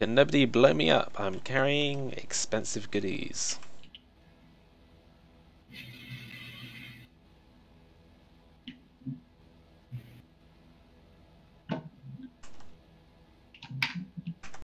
Can nobody blow me up? I'm carrying expensive goodies.